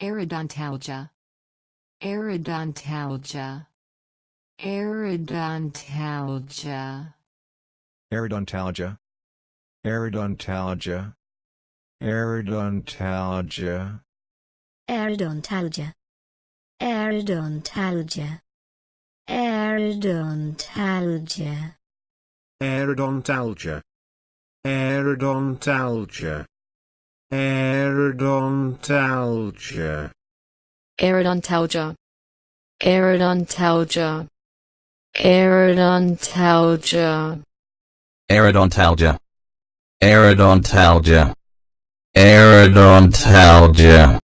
Aerodontalgia. Aerodontalgia. Aerodontalgia. Aerodontalgia. Aerodontalgia. Aerodontalgia. Aerodontalgia. Aerodontalgia. Aerodontalgia. Aerodontalgia. Aerodontalgia. Periodontalgia. Periodontalgia. Periodontalgia. Periodontalgia. Periodontalgia. Periodontalgia. Periodontalgia.